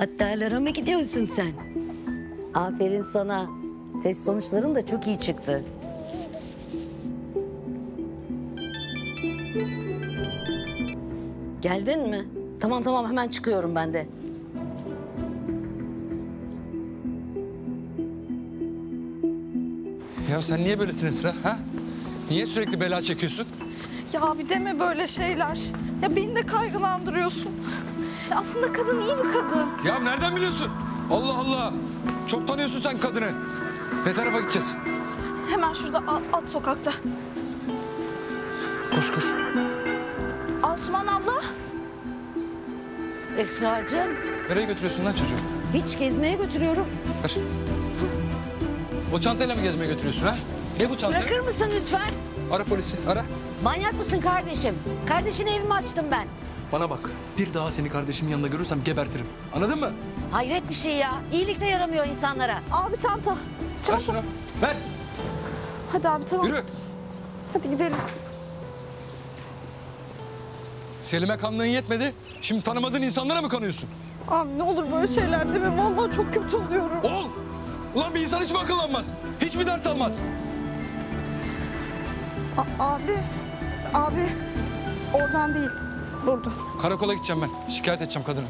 Atlarlara mı gidiyorsun sen? Aferin sana. Test sonuçların da çok iyi çıktı. Geldin mi? Tamam tamam hemen çıkıyorum ben de. Ya sen niye böylesin Esra? Ha? Niye sürekli bela çekiyorsun? Ya abi deme böyle şeyler. Ya beni de kaygılandırıyorsun. Aslında kadın iyi bir kadın. Ya nereden biliyorsun? Allah Allah. Çok tanıyorsun sen kadını. Ne tarafa gideceğiz? Hemen şurada alt, alt sokakta. Koş koş. Asuman abla. Esracığım Nereye götürüyorsun lan çocuğu? hiç gezmeye götürüyorum. Ver. O çantayla mı gezmeye götürüyorsun ha? Ne bu çanta? Bırakır mısın lütfen? Ara polisi, ara. Manyak mısın kardeşim? Kardeşine evimi açtım ben. Bana bak. Bir daha seni kardeşimin yanında görürsem gebertirim. Anladın mı? Hayret bir şey ya. İyilik de yaramıyor insanlara. Abi çanta. Ver Çanta. şunu. Ver. Hadi abi tamam. Yürü. Hadi gidelim. Selim'e kanlığın yetmedi. Şimdi tanımadığın insanlara mı kanıyorsun? Abi ne olur böyle şeyler deme. Vallahi çok kötü oluyorum. Ol! Ulan bir insan hiç mi akıllanmaz? Hiç mi ders almaz? A- abi. Abi. Oradan değil. Burada. Karakola gideceğim ben. Şikayet edeceğim kadını.